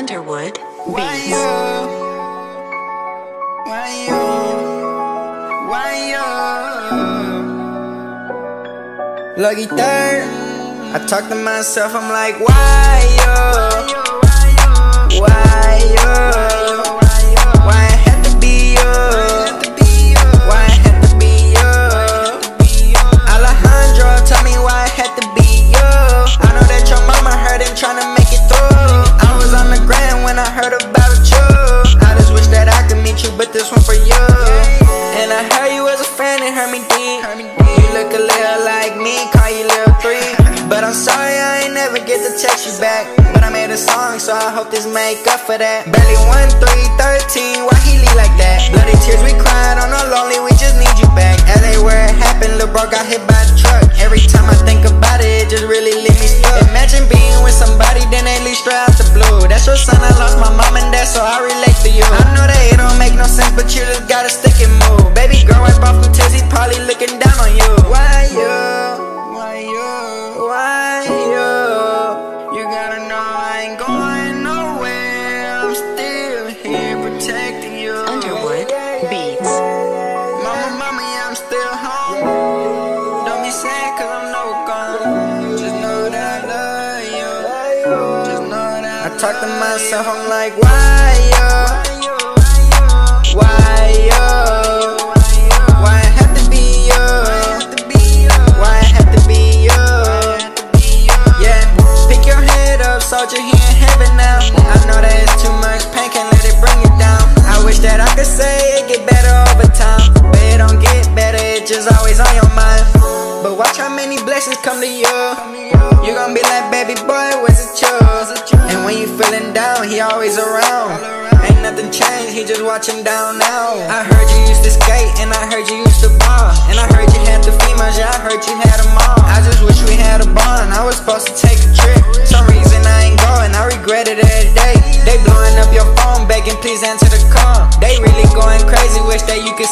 Underwood Beats. Why you? Why you? Why you? Lucky third, I talk to myself, I'm like, why you? Why You look a little like me, call you little three. But I'm sorry I ain't never get to text you back. But I made a song, so I hope this make up for that. Barely 1 3 13, why he leave like that? Bloody tears, we cried on our lonely, we just need you back. LA where it happened, lil' bro got hit by a truck. Every time I out the blue. That's your son, I lost my mom and dad, so I relate to you. I know that it don't make no sense, but you just gotta stick and move. Baby girl, wipe off them tears, he probably looking down on you. Why you? Why you? Why you? You gotta know I ain't going nowhere. I'm still here protecting you. Underwood Beats. Mama, mama, yeah, I'm still home. Don't be sad, cause I'm no talk to myself, I'm like, why you? Why you? Why it have to be you? Why it have to be you? Yeah, pick your head up, soldier, he in heaven now. I know that it's too much pain, can't let it bring you down. I wish that I could say it get better over time, but it don't get better, it just always on your mind. But watch how many blessings come to you. You gon' be like, baby boy, was it you? Feeling down, he always around. Ain't nothing changed, he just watching down now. I heard you used to skate, and I heard you used to ball. And I heard you had the females, yeah, I heard you had them all. I just wish we had a bond, I was supposed to take a trip. Some reason I ain't going, I regret it every day. They blowing up your phone, begging, please answer the call. They really going crazy, wish that you could